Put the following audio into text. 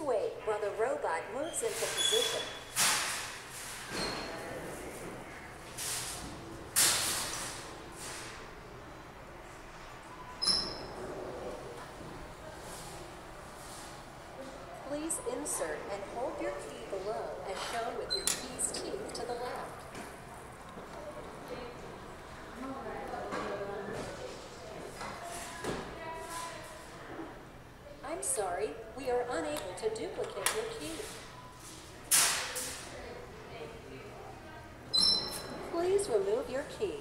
Wait while the robot moves into position. Please insert and hold your key below as shown with your key's teeth to the left. I'm sorry, we are unable to duplicate your key. Please remove your key.